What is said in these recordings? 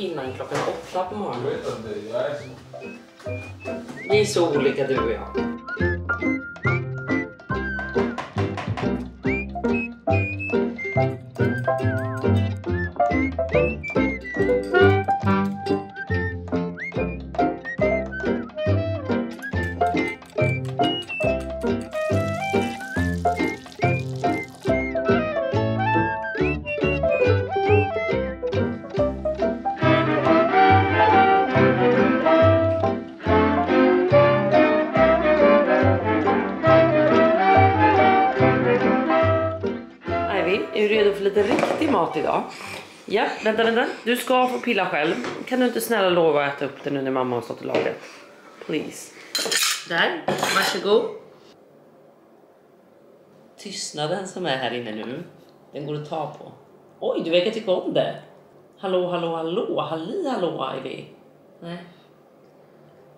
innan klockan åtta på morgonen? Vi är så olika du och jag. Ivy, mat idag? Ja, vänta, vänta. Du ska få pilla själv. Kan du inte snälla lova att äta upp det nu när mamma har stått och lagat? Please. Där, varsågod. Tystnaden som är här inne nu, den går att ta på. Oj, du verkar tycka om det. Hallå, hallå, hallå, halli, hallå, Ivy. Nej.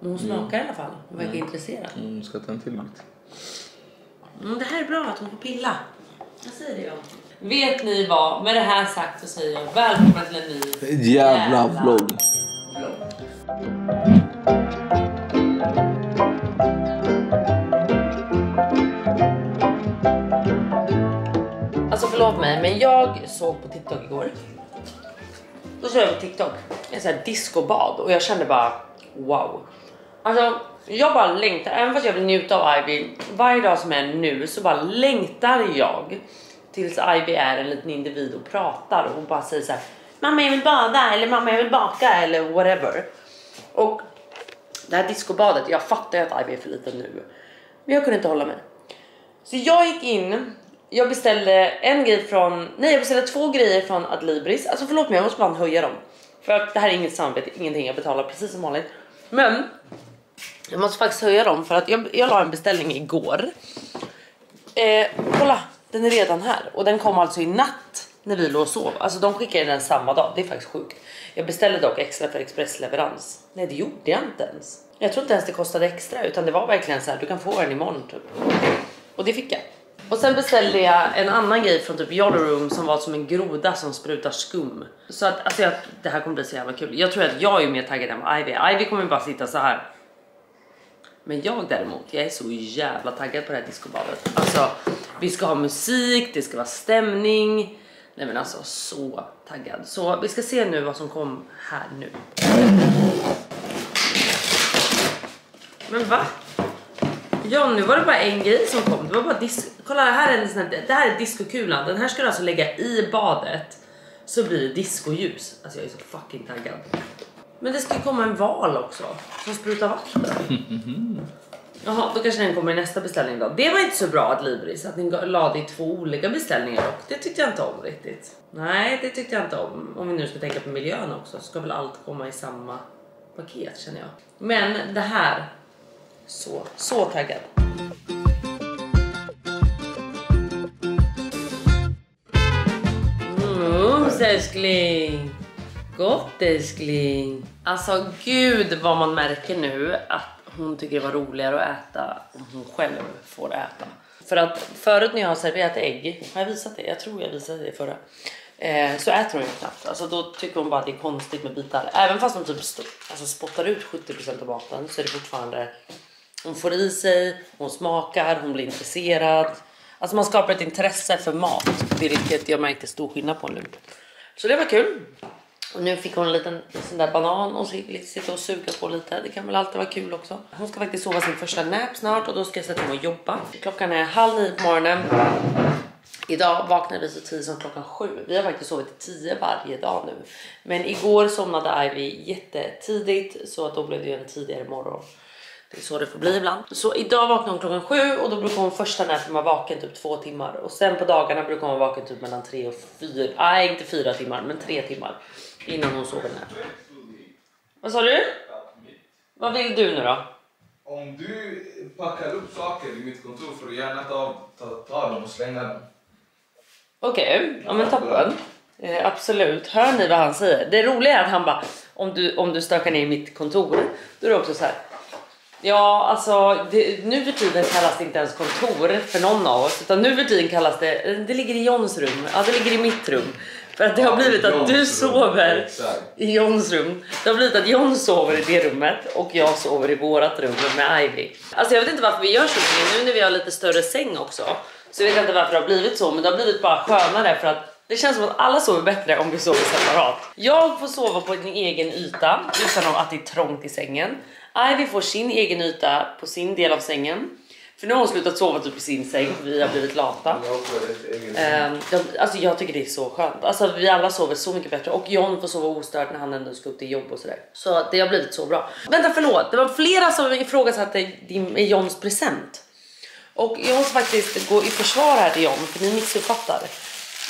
Men hon smakar i alla fall. Hon verkar intresserad. Mm, ska ta en till bit. Mm, det här är bra att hon får pilla. Jag säger det. Ja. Vet ni vad? Med det här sagt så säger jag välkomna till en ny Jävla vlogg. vlogg. Alltså förlåt mig, men jag såg på TikTok igår. Då såg jag på TikTok en sån här discobad och jag kände bara wow. Alltså jag bara längtar, även fast jag vill njuta av Ivy varje dag som är nu så bara längtar jag tills Ivy är en liten individ och pratar och hon bara säger så här mamma jag vill bada eller mamma jag vill baka eller whatever. Och det här discobadet, jag fattar ju att Ivy är för liten nu. Men jag kunde inte hålla mig. Så jag gick in, jag beställde en grej från, nej jag beställde två grejer från Adlibris. Alltså förlåt mig jag måste bara höja dem. För att det här är inget samarbete, ingenting jag betalar precis som vanligt. Men jag måste faktiskt höja dem för att jag, jag la en beställning igår. Eh, kolla, den är redan här och den kom alltså i natt när vi låg och sov. Alltså de skickade den samma dag, det är faktiskt sjukt. Jag beställde dock extra för expressleverans. Nej det gjorde jag inte ens. Jag tror inte ens det kostade extra utan det var verkligen så här, du kan få den imorgon typ. Och det fick jag. Och sen beställde jag en annan grej från typ Jolly Room som var som en groda som sprutar skum. Så att alltså jag, det här kommer bli så jävla kul. Jag tror att jag är mer taggad än vad Ivy. Ivy kommer bara sitta så här. Men jag däremot, jag är så jävla taggad på det här discobadet. Alltså, vi ska ha musik, det ska vara stämning. Nej men alltså så taggad. Så vi ska se nu vad som kom här nu. Men va? Ja, nu var det bara en grej som kom. Det var bara disk... Kolla, här är en sån här, det här är diskokulan. Den här ska du alltså lägga i badet så blir det diskoljus. Alltså jag är så fucking taggad. Men det ska ju komma en val också som sprutar vatten. Jaha, då kanske den kommer i nästa beställning då. Det var inte så bra att Libris att ni la det i två olika beställningar och Det tyckte jag inte om riktigt. Nej, det tyckte jag inte om. Om vi nu ska tänka på miljön också så ska väl allt komma i samma paket känner jag. Men det här, så, så taggad. Mums älskling! Gott älskling! Alltså gud vad man märker nu att hon tycker det var roligare att äta om hon själv får äta. För att förut när jag har serverat ägg, har jag visat det? Jag tror jag visade det förra. Eh, så äter hon ju knappt. Alltså då tycker hon bara att det är konstigt med bitar. Även fast hon typ alltså spottar ut 70% av maten så är det fortfarande hon får i sig, hon smakar, hon blir intresserad. Alltså man skapar ett intresse för mat, vilket jag märkte stor skillnad på nu. Så det var kul. Och nu fick hon en liten sån där banan och sitta och suga på lite. Det kan väl alltid vara kul också. Hon ska faktiskt sova sin första nap snart och då ska jag sätta mig och jobba. Klockan är halv nio på morgonen. Idag vaknade vi så tidigt som klockan sju. Vi har faktiskt sovit till tio varje dag nu. Men igår somnade Ivy jättetidigt så att då blev det ju en tidigare morgon. Det är så det får bli ibland. Så idag vaknar hon klockan sju och då brukar hon första natten vara vaken typ två timmar. Och sen på dagarna brukar hon vara vaken typ mellan tre och fyra. Nej inte fyra timmar men tre timmar. Innan hon sover ner. Vad sa du? Vad vill du nu då? Om du packar upp saker i mitt kontor får du gärna ta, ta, ta dem och slänga dem. Okej, ja men toppen. Eh, absolut. Hör ni vad han säger? Det roliga är att han bara om du, om du stökar ner i mitt kontor, då är det också så här. Ja, alltså det, nu för tiden kallas det inte ens kontor för någon av oss utan nu för tiden kallas det, det ligger i Johns rum, ja det ligger i mitt rum. För att det har blivit att du sover i Johns rum. Det har blivit att John sover i det rummet och jag sover i vårat rum med Ivy. Alltså jag vet inte varför vi gör så mycket nu när vi har lite större säng också. Så jag vet inte varför det har blivit så men det har blivit bara skönare för att det känns som att alla sover bättre om vi sover separat. Jag får sova på en egen yta utan att det är trångt i sängen. Ivy får sin egen yta på sin del av sängen. För nu har hon slutat sova typ i sin säng för vi har blivit lata. Ehm, de, alltså jag tycker det är så skönt. Alltså vi alla sover så mycket bättre och John får sova ostört när han ändå ska upp till jobb och sådär. Så det har blivit så bra. Vänta förlåt, det var flera som ifrågasatte din, Johns present. Och jag måste faktiskt gå i försvar här till John för ni missuppfattar.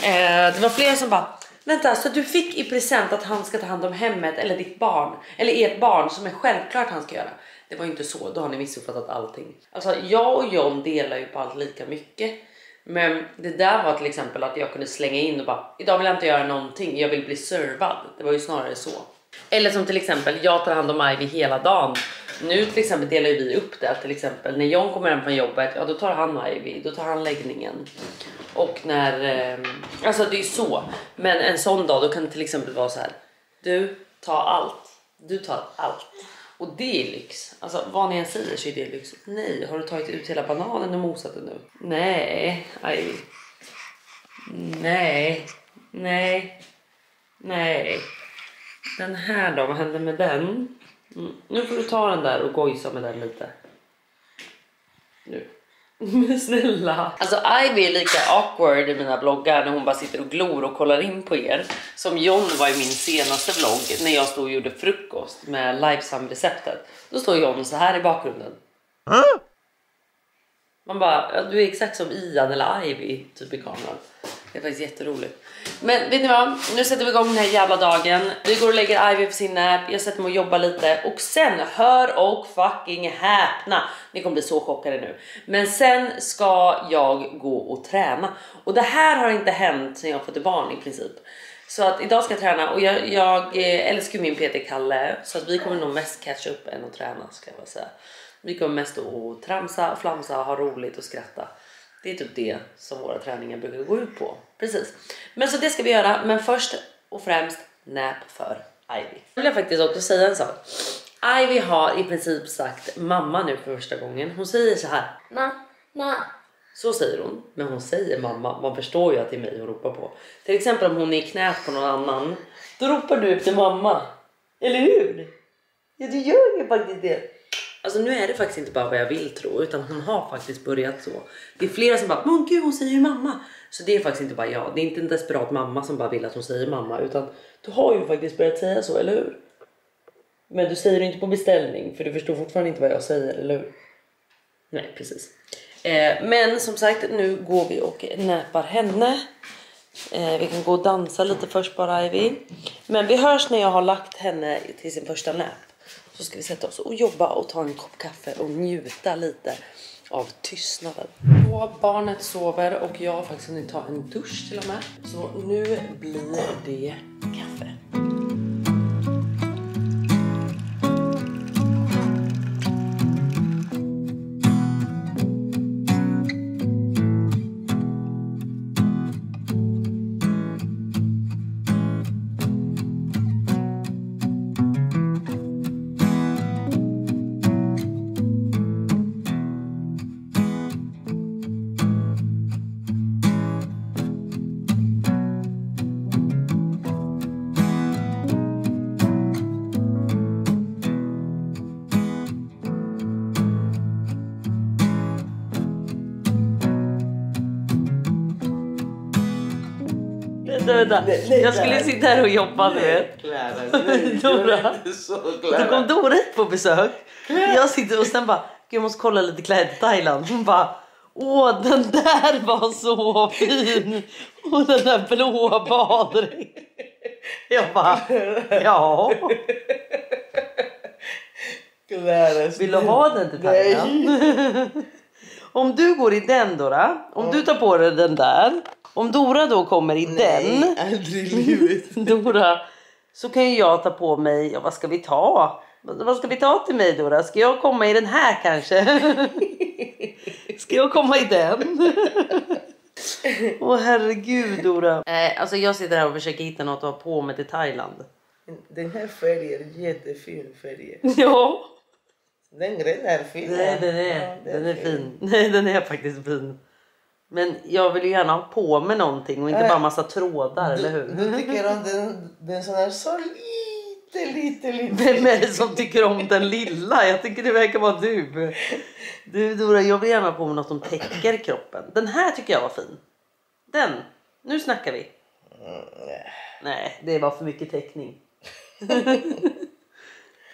Eh, det var flera som bara Vänta, så du fick i present att han ska ta hand om hemmet eller ditt barn eller ert barn som är självklart han ska göra. Det var ju inte så, då har ni missuppfattat allting. Alltså jag och John delar ju på allt lika mycket. Men det där var till exempel att jag kunde slänga in och bara idag vill jag inte göra någonting, jag vill bli servad. Det var ju snarare så. Eller som till exempel, jag tar hand om Ivy hela dagen. Nu till exempel delar ju vi upp det. Till exempel när John kommer hem från jobbet, ja då tar han Ivy, då tar han läggningen. Och när, eh, alltså det är ju så. Men en sån dag då kan det till exempel vara så här. Du, tar allt. Du tar allt. Och det är lyx. Alltså vad ni än säger så är det lyx. Nej, har du tagit ut hela bananen och mosat den nu? Nej, Ivy. Nej, nej, nej. Den här då, vad hände med den? Mm. Nu får du ta den där och gojsa med den lite. Nu. Men snälla. Alltså Ivy är lika awkward i mina bloggar när hon bara sitter och glor och kollar in på er. Som John var i min senaste vlogg när jag stod och gjorde frukost med Lifesum-receptet. Då står John så här i bakgrunden. Man bara, ja, du är exakt som Ian eller Ivy typ i kameran. Det är faktiskt jätteroligt. Men vet ni vad? Nu sätter vi igång den här jävla dagen. Vi går och lägger Ivy på sin nap. Jag sätter mig och jobbar lite och sen hör och fucking häpna. Ni kommer bli så chockade nu. Men sen ska jag gå och träna och det här har inte hänt sen jag fått ett barn i princip. Så att idag ska jag träna och jag, jag eh, älskar min PT Kalle så att vi kommer nog mest catcha upp än att träna ska jag bara säga. Vi kommer mest att tramsa, flamsa, ha roligt och skratta. Det är typ det som våra träningar brukar gå ut på. Precis. Men så det ska vi göra. Men först och främst nap för Ivy. Jag vill faktiskt också säga en sak. Ivy har i princip sagt mamma nu för första gången. Hon säger så här. Mamma. Så säger hon. Men hon säger mamma. Man förstår ju att det är mig hon ropar på. Till exempel om hon är i knät på någon annan. Då ropar du efter mamma. Eller hur? Ja du gör ju faktiskt det. Alltså nu är det faktiskt inte bara vad jag vill tro utan hon har faktiskt börjat så. Det är flera som bara men gud hon säger ju mamma. Så det är faktiskt inte bara jag. Det är inte en desperat mamma som bara vill att hon säger mamma utan du har ju faktiskt börjat säga så, eller hur? Men du säger det inte på beställning för du förstår fortfarande inte vad jag säger, eller hur? Nej precis. Eh, men som sagt nu går vi och näpar henne. Eh, vi kan gå och dansa lite först bara Ivy. Men vi hörs när jag har lagt henne till sin första nap. Så ska vi sätta oss och jobba och ta en kopp kaffe och njuta lite av tystnaden. Och barnet sover och jag har faktiskt hunnit ta en dusch till och med. Så nu blir det kaffe. Vänta, vänta. Jag skulle sitta här och jobba du vet. Dora. Då kom Dora hit på besök. Jag sitter och sen bara, jag måste kolla lite kläder till Thailand. Hon bara, åh den där var så fin. Och den där blåa baddräkten. Jag bara, ja. Vill du ha den till Thailand? Om du går i den Dora, om du tar på dig den där. Om Dora då kommer i den. aldrig i livet. Dora, så kan ju jag ta på mig, ja vad ska vi ta? Vad vad ska vi ta till mig Dora? Ska jag komma i den här kanske? Ska jag komma i den? Åh herregud Dora. Nej, alltså jag sitter här och försöker hitta något att ha på mig till Thailand. Den här färgen är jättefin färg. Ja. Den gröna är fin. Nej, den Ja, är, den är fin. Nej, den är faktiskt fin. Men jag vill ju gärna ha på mig någonting och inte Äh. bara massa trådar, eller hur? Du tycker om den, den som är så lite, lite, lite. Vem är det som tycker om den lilla? Jag tycker det verkar vara du. Du Dora, jag vill gärna ha på mig något som täcker kroppen. Den här tycker jag var fin. Den. Nu snackar vi. Nej, det var för mycket täckning.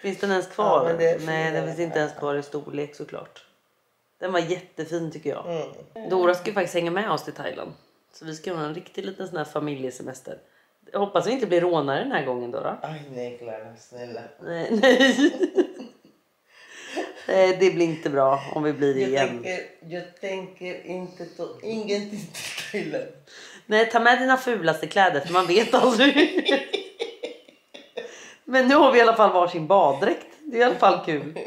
finns den ens kvar? Ja, det Nej, den finns inte ens kvar i storlek såklart. Den var jättefin tycker jag. Mm. Dora ska ju faktiskt hänga med oss till Thailand. Så vi ska ha en riktig liten sån här familjesemester. Jag hoppas vi inte blir rånare den här gången Dora. Aj nej Klara, snälla. Nej, nej. nej, det blir inte bra om vi blir det Jag igen. tänker, jag tänker inte ta ingenting till Thailand. Nej, ta med dina fulaste kläder för man vet aldrig. Men nu har vi i alla fall varsin baddräkt. Det är i alla fall kul.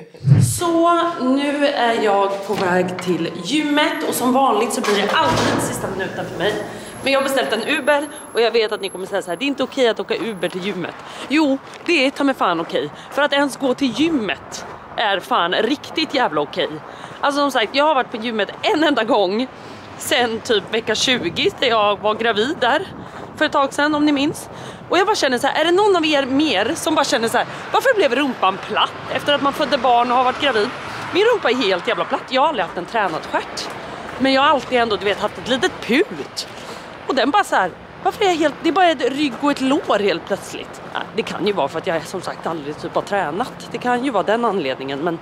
Så nu är jag på väg till gymmet och som vanligt så blir det alltid sista minuten för mig. Men jag har beställt en Uber och jag vet att ni kommer säga så här, det är inte okej att åka Uber till gymmet. Jo, det är ta mig fan okej. För att ens gå till gymmet är fan riktigt jävla okej. Alltså som sagt, jag har varit på gymmet en enda gång sen typ vecka 20 där jag var gravid där för ett tag sedan om ni minns. Och jag bara känner så här, är det någon av er mer som bara känner så här, varför blev rumpan platt efter att man födde barn och har varit gravid? Min rumpa är helt jävla platt, jag har aldrig haft en tränad stjärt. Men jag har alltid ändå du vet haft ett litet put. Och den bara så här, varför är jag helt, det är bara ett rygg och ett lår helt plötsligt. Ja, det kan ju vara för att jag som sagt aldrig typ har tränat. Det kan ju vara den anledningen men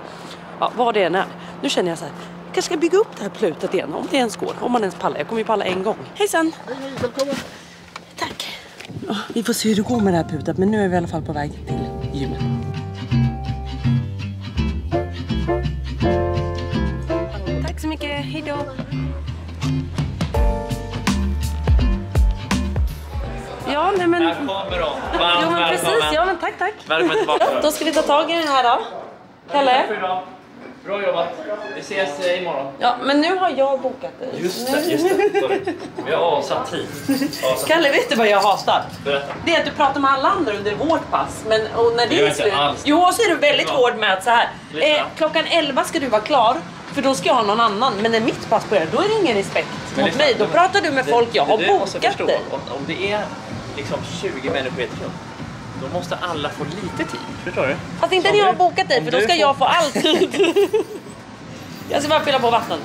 ja, vad det än är. Nu känner jag så här, jag kanske ska bygga upp det här plutet igen om det ens går. Om man ens pallar. Jag kommer ju palla en gång. Hejsan! Hej, välkommen! Vi får se hur det går med det här putet men nu är vi i alla fall på väg till gymmet. Tack så mycket, hejdå! Ja, nej men... Här kommer de. Jo Varmt men precis, ja men tack tack. Välkommen tillbaka. Då ska vi ta tag i den här då. Kalle? Bra jobbat. Vi ses eh, imorgon. Ja men nu har jag bokat dig. Just det, just det. Sorry. Vi har avsatt tid. Avsatt. Kalle vet du vad jag hatar? Berätta. Det är att du pratar med alla andra under vårt pass. Men och när det är slut. Jo så är du väldigt Ja. hård med att så här. Eh, klockan 11 ska du vara klar. För då ska jag ha någon annan. Men när mitt pass börjar då är det ingen respekt Men mot lyssna, mig. Då men- pratar du med folk. Jag har Det bokat förstå, dig. Om, om det är liksom 20 människor i ett rum, då måste alla få lite tid. Förstår du? Fast inte när jag har bokat dig för då ska får- jag få all tid. jag ska bara fylla på vatten.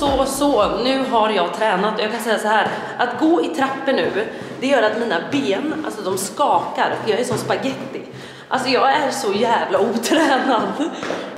Så, så. Nu har jag tränat. Jag kan säga så här. Att gå i trappor nu, det gör att mina ben, alltså de skakar. För jag är som spaghetti. Alltså jag är så jävla otränad.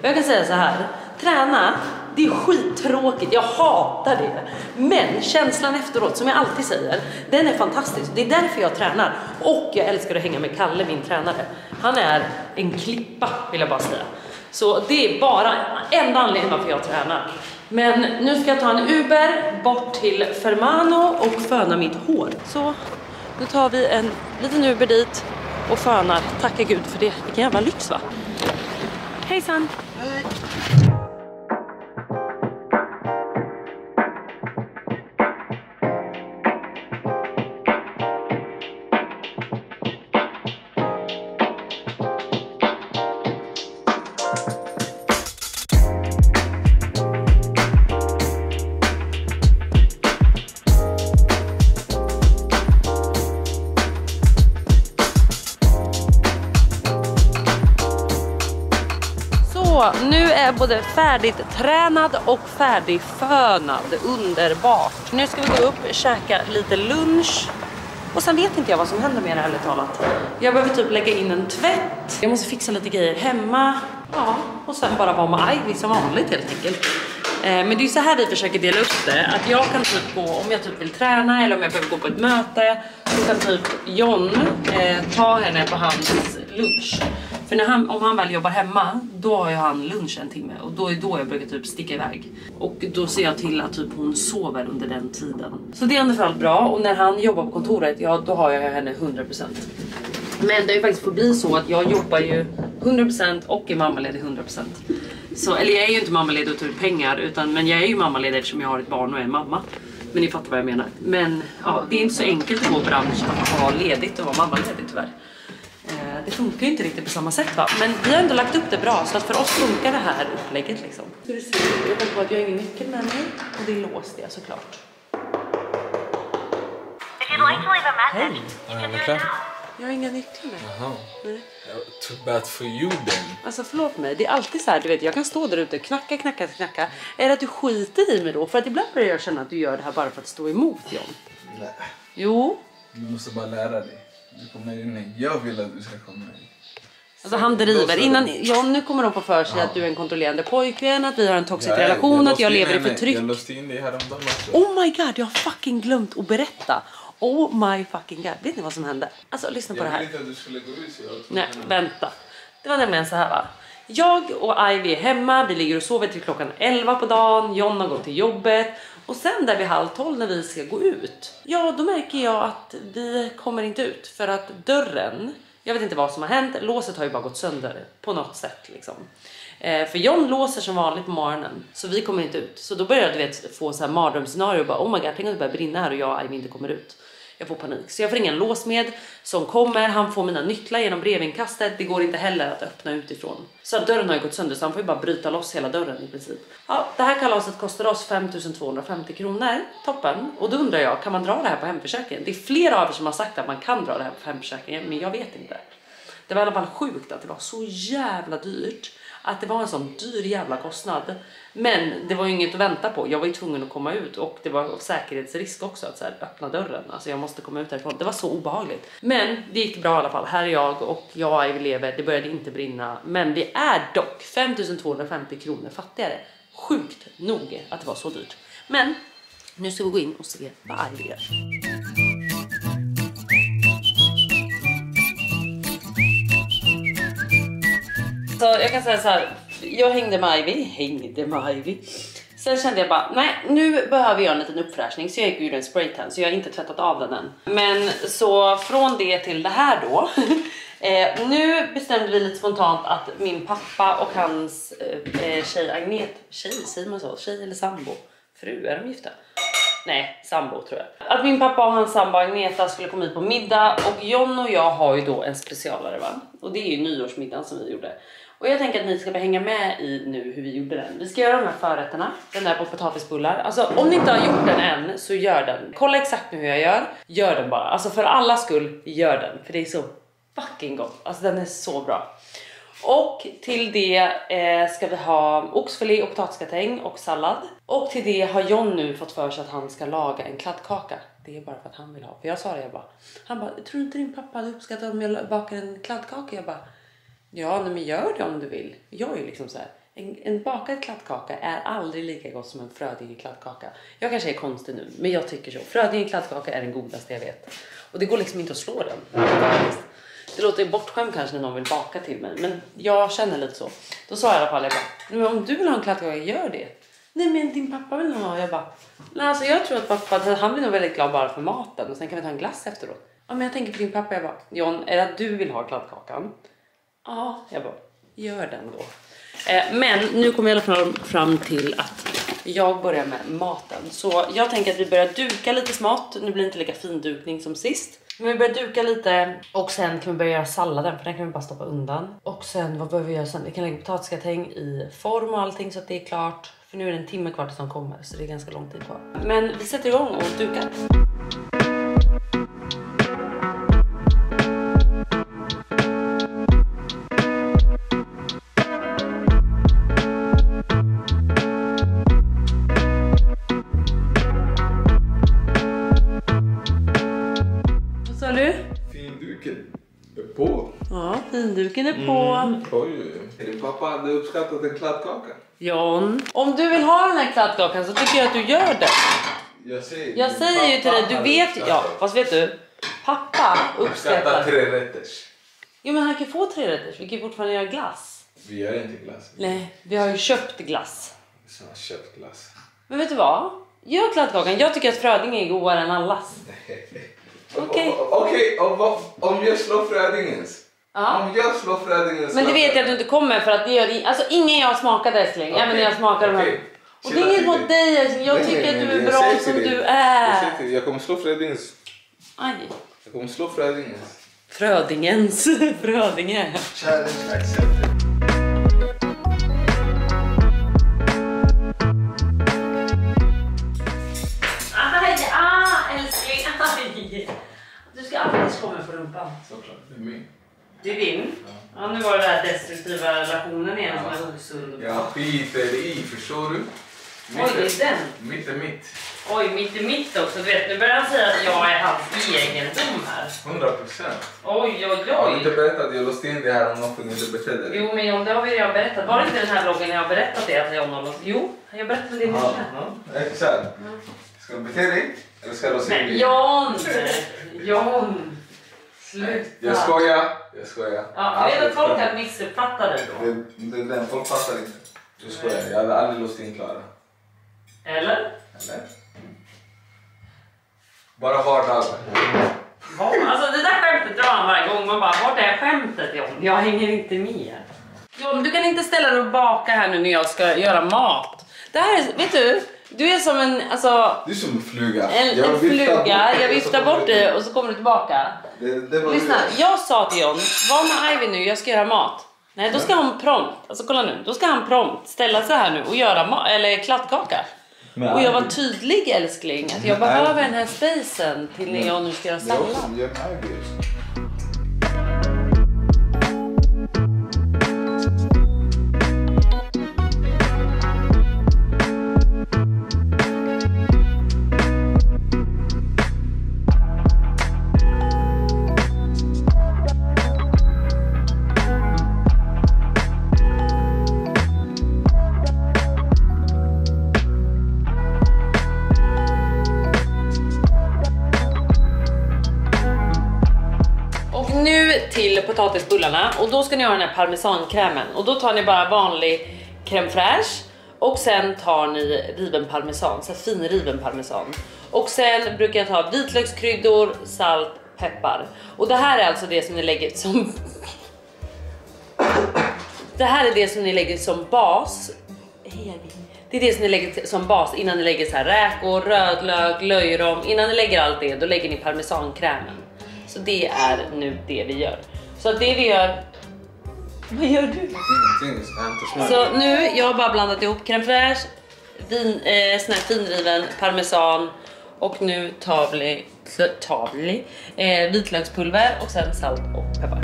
Jag kan säga så här. Träna, det är skittråkigt. Jag hatar det. Men känslan efteråt, som jag alltid säger, den är fantastisk. Det är därför jag tränar. Och jag älskar att hänga med Kalle, min tränare. Han är en klippa, vill jag bara säga. Så det är bara enda anledningen varför jag tränar. Men nu ska jag ta en Uber bort till Fermano och föna mitt hår. Så nu tar vi en liten Uber dit och fönar. Tacka gud för det. Vilken jävla lyx va? Hejsan! Så, både färdigt tränad och färdigfönad. Underbart. Nu ska vi gå upp, käka lite lunch. Och sen vet inte jag vad som händer med det ärligt talat. Jag behöver typ lägga in en tvätt. Jag måste fixa lite grejer hemma. Ja, och sen bara vara med Ivy som vanligt helt enkelt. Eh, Men det är ju så här vi försöker dela upp det. Att jag kan typ gå, om jag typ vill träna eller om jag behöver gå på ett möte. Så kan typ John eh, ta henne på hans lunch. För när han, om han väl jobbar hemma, då har ju han lunch en timme. Och då är då jag brukar typ sticka iväg. Och då ser jag till att typ hon sover under den tiden. Så det är i alla fall bra. Och när han jobbar på kontoret, ja då har jag henne 100%. Men det är ju faktiskt får bli så att jag jobbar ju 100% och är mammaledig 100%. Så, eller jag är ju inte mammaledig och tar ut pengar utan men jag är ju mammaledig eftersom jag har ett barn och är mamma. Men ni fattar vad jag menar. Men ja, det är inte så enkelt i vår bransch att ha ledigt och vara mammaledig tyvärr. Eh, det funkar ju inte riktigt på samma sätt va. Men vi har ändå lagt upp det bra så att för oss funkar det här upplägget liksom. Ska vi se, jag på att jag har ingen nyckel med mig och det är låst det såklart. Hej. now. Jag har inga nycklar med. Jaha. Nej. Too bad for you then. Alltså förlåt mig, det är alltid så här, du vet jag kan stå där ute, knacka, knacka, knacka. Är det att du skiter i mig då? För att ibland börjar jag känna att du gör det här bara för att stå emot John. Nej. Jo, Du måste bara lära dig. Du kommer in när jag vill att du ska komma in. alltså han driver. Innan, John, nu kommer de få för sig att du är en kontrollerande pojkvän, att vi har en toxic Jag är- relation, att jag lever i förtryck. Jag låste in dig häromdagen också. Oh my god, jag har fucking glömt att berätta. Oh my fucking god, vet ni vad som hände? Alltså lyssna på det Jag här. ville inte att du skulle gå ut så jag Nej, vänta. Det var nämligen så här va. Jag och Ivy är hemma, vi ligger och sover till klockan 11 på dagen, John har gått till jobbet och sen där vid halv 12 när vi ska gå ut. Ja, då märker jag att vi kommer inte ut för att dörren, jag vet inte vad som har hänt, låset har ju bara gått sönder på något sätt liksom. Eh, för John låser som vanligt på morgonen så vi kommer inte ut. Så då börjar jag du vet, få så här mardrömsscenario och bara oh my god, tänk om det börjar brinna här och jag och Ivy inte kommer ut. Jag får panik. Så jag får ringa en låsmed som kommer. Han får mina nycklar genom brevinkastet. Det går inte heller att öppna utifrån. Så att dörren har ju gått sönder så han får ju bara bryta loss hela dörren i princip. Ja, det här kalaset kostar oss 5250 kronor. Toppen. Och då undrar jag, kan man dra det här på hemförsäkringen? Det är flera av er som har sagt att man kan dra det här på hemförsäkringen, men jag vet inte. Det var i alla fall sjukt att det var så jävla dyrt. Att det var en sån dyr jävla kostnad. Men det var ju inget att vänta på. Jag var ju tvungen att komma ut och det var säkerhetsrisk också att så här, öppna dörren. Alltså jag måste komma ut härifrån. Det var så obehagligt. Men det gick bra i alla fall. Här är jag och jag och Ivy lever. Det började inte brinna. Men vi är dock 5250 kronor fattigare. Sjukt nog att det var så dyrt. Men nu ska vi gå in och se vad Ivy gör. Så jag kan säga så här. Jag hängde med Ivy, hängde med Ivy. Sen kände jag bara, nej nu behöver jag en liten uppfräschning så jag gick ur en spraytan så jag har inte tvättat av den än. Men så från det till det här då. eh, nu bestämde vi lite spontant att min pappa och hans eh, eh tjej Agnet, tjej säger man så? Tjej eller sambo? Fru, är de gifta? Nej, sambo tror jag. Att min pappa och hans sambo Agneta skulle komma hit på middag och John och jag har ju då en specialare va? Och det är ju nyårsmiddagen som vi gjorde. Och jag tänker att ni ska få hänga med i nu hur vi gjorde den. Vi ska göra de här förrätterna, den där på potatisbullar. Alltså om ni inte har gjort den än så gör den. Kolla exakt nu hur jag gör, gör den bara. Alltså för alla skull, gör den. För det är så fucking gott. Alltså den är så bra. Och till det eh, ska vi ha oxfilé och potatisgratäng och sallad. Och till det har John nu fått för sig att han ska laga en kladdkaka. Det är bara för att han vill ha. För jag sa det, jag bara. Han bara, tror du inte din pappa hade uppskattat om jag bakar en kladdkaka? Jag bara, ja men gör det om du vill. Jag är ju liksom så här. En, en bakad kladdkaka är aldrig lika gott som en frödinge kladdkaka. Jag kanske är konstig nu, men jag tycker så. Frödinge kladdkaka är den godaste jag vet. Och det går liksom inte att slå den. Det låter bortskämt kanske när någon vill baka till mig, men jag känner lite så. Då sa jag i alla fall, jag bara, men om du vill ha en kladdkaka, gör det. Nej men din pappa vill ha, jag bara, nej alltså jag tror att pappa, han blir nog väldigt glad bara för maten och sen kan vi ta en glass efteråt. Ja men jag tänker på din pappa, jag bara, John är det att du vill ha kladdkakan? Ja, jag bara, gör den då. Eh, men nu kommer jag i alla fall fram till att jag börjar med maten. Så jag tänker att vi börjar duka lite smått. Nu blir det inte lika fin dukning som sist. Men vi börjar duka lite och sen kan vi börja göra salladen för den kan vi bara stoppa undan. Och sen vad behöver vi göra sen? Vi kan lägga potatisgratäng i form och allting så att det är klart. För nu är det en timme kvar tills de kommer så det är ganska lång tid kvar. Men vi sätter igång och dukar. Ja, finduken är på. Oj, din pappa hade uppskattat en kladdkaka. John, om du vill ha den här kladdkakan så tycker jag att du gör det. Jag säger, Jag säger ju till dig, du vet uppskattat- ja, fast vet du? Pappa Uppskattar tre rätters. Jo men han kan få tre rätter, vi kan ju fortfarande göra glass. Vi gör inte glass. Nej, vi har ju köpt glass. Så har köpt glass. Men vet du vad? Gör kladdkakan. Jag tycker att Frödinge är godare än allas. Okej. Okej, om, vad- om jag slår Frödingens. Ja. Om jag slår Frödingens Men det vet jag att du inte kommer för att det gör i- Alltså ingen jag har smakat älskling. Även när jag smakar de här. Och det är inget mot dig älskling. Jag Nej, tycker nej, att du är jag bra säger till som dig. du Jag, säger är. till dig, jag kommer slå Frödingens. Aj. Jag kommer slå Frödingens. Frödingens. Frödinge. Challenge accepted. Aj, ah älskling. Aj. Du ska alltid komma på rumpan. Såklart, det är min. Det är din. Ja, nu var det den här destruktiva relationen igen som är osund. Jag skiter i, förstår du? Oj, det är den. Mitt är mitt. Oj, mitt i mitt också. Du vet, nu börjar han säga att jag är hans egendom här. 100 procent. Oj, oj, Jag har inte oj. berättat att jag låste in det här om någon inte betedde dig. Jo, men John, det har vi redan berättat. Var det inte den här vloggen jag har berättat det att jag låst? Jo, jag berättade det i morse. Exakt. Ska du bete dig? Eller ska du låsa in dig? John! John! Sluta. Jag skojar. Jag skojar. Ja, jag vet att folk kan missuppfatta dig då. Det, det den, folk fattar inte. Jag skojar. Jag hade aldrig låst in Klara. Eller? Eller? Bara vardagar. Ja, Alltså det där skämtet drar han varje gång. Man bara, vart är skämtet John? Jag hänger inte med. John, du kan inte ställa dig och baka här nu när jag ska göra mat. Det här är, vet du? Du är som en, alltså, Du är som en fluga. en, Jag en fluga. Jag viftar bort dig och så kommer du tillbaka. Det, det Lyssna, det. jag sa till John, var med Ivy nu, jag ska göra mat. Nej, då ska hon prompt, alltså kolla nu, då ska han prompt ställa sig här nu och göra ma- eller kladdkaka. Men Och jag var tydlig älskling att jag behöver den här spacen till när jag nu ska göra sallad. Till och då ska ni ha den här parmesankrämen och då tar ni bara vanlig crème fraîche och sen tar ni riven parmesan, så här fin riven parmesan. Och sen brukar jag ta vitlökskryddor, salt, peppar. Och det här är alltså det som ni lägger som Det här är det som ni lägger som bas. Det är det som ni lägger som bas innan ni lägger så här räkor, rödlök, löjrom. Innan ni lägger allt det, då lägger ni parmesankrämen. Så det är nu det vi gör. Så att det vi gör... Vad gör du? Ingenting. Jag hämtar. Så nu, jag har bara blandat ihop crème fraîche, vin, eh, sån här finriven parmesan och nu tavli, tavli eh, vitlökspulver och sen salt och peppar.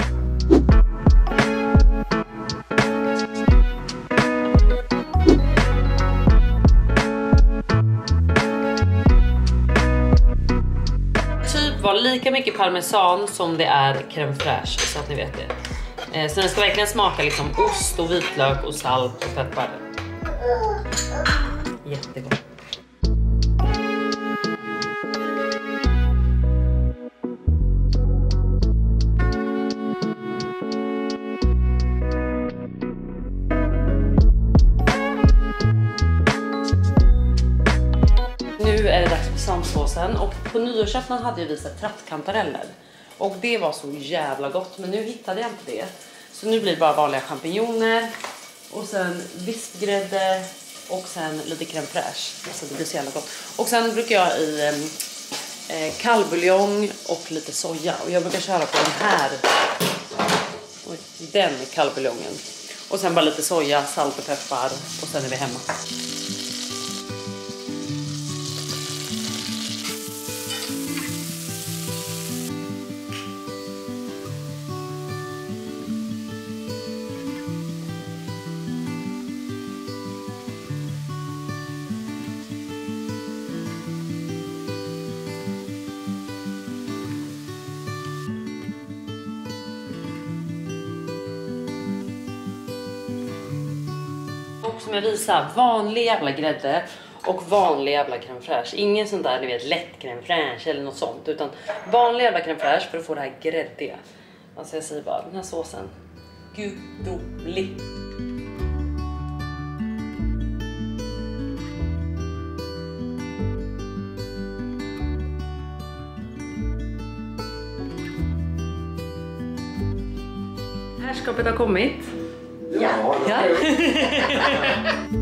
Lika mycket parmesan som det är crème fraîche så att ni vet det. Eh, Så den ska verkligen smaka liksom ost och vitlök och salt och peppar. Jättegott. Nu är det dags för svampsåsen och på nyårsafton hade jag visat trattkantareller och det var så jävla gott men nu hittade jag inte det. Så nu blir det bara vanliga champinjoner och sen vispgrädde och sen lite crème fraîche. Alltså det blir så jävla gott. Och sen brukar jag i eh, kallbuljong och lite soja och jag brukar köra på den här Oj, den kallbuljongen. Och sen bara lite soja, salt och peppar och sen är vi hemma. Som jag visar, vanlig jävla grädde och vanlig jävla crème fraîche. Ingen sån där ni vet lätt crème fraîche eller något sånt utan vanlig jävla crème fraîche för att få det här gräddiga. Alltså jag säger bara den här såsen, gudomlig. Herrskapet har kommit. Ja, Ja.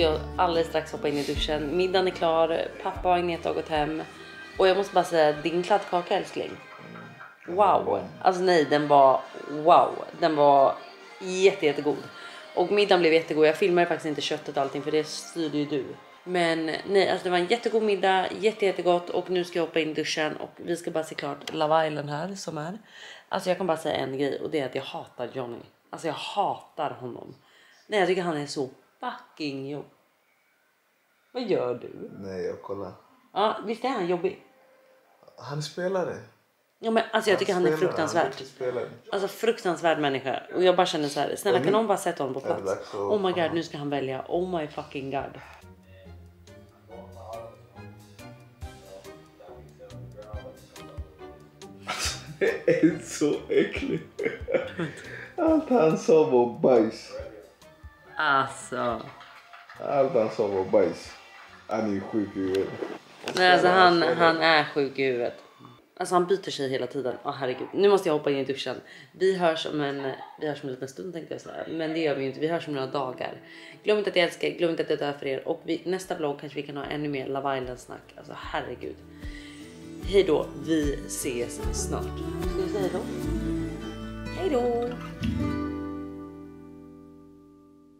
Ska jag alldeles strax hoppa in i duschen. Middagen är klar, pappa och Agneta har gått hem. Och jag måste bara säga, din kladdkaka älskling. Wow! Alltså nej, den var wow. Den var jätte, jättegod. Och middagen blev jättegod. Jag filmade faktiskt inte köttet och allting för det styrde ju du. Men nej, alltså det var en jättegod middag, jätte, jättegott och nu ska jag hoppa in i duschen och vi ska bara se klart Love Island här som är. Alltså jag kan bara säga en grej och det är att jag hatar Johnny. Alltså jag hatar honom. Nej, jag tycker han är så fucking jobbig. Vad gör du? Nej, jag kollar. Ja, visst är han jobbig? Han är spelare. Ja, men alltså jag tycker han är spelar, fruktansvärd. Han. Alltså fruktansvärd människa. Och jag bara känner så här, snälla Och kan någon bara sätta honom på plats? Oh my god, nu ska han välja. Oh my fucking god. Det är så äckligt. Allt han sa var bajs. Alltså. Allt han sa var bajs. Han är sjuk i huvudet. Nej, alltså han, han är sjuk i huvudet. Alltså han byter sig hela tiden. Åh herregud. Nu måste jag hoppa in i duschen. Vi hörs om en, vi hörs om en liten stund tänkte jag säga. Men det gör vi ju inte. Vi hörs om några dagar. Glöm inte att jag älskar er. Glöm inte att jag dör för er. Och vi, nästa vlogg kanske vi kan ha ännu mer Love Island snack. Alltså herregud. Hej då. Vi ses snart. Ska vi säga hej då? Hej då.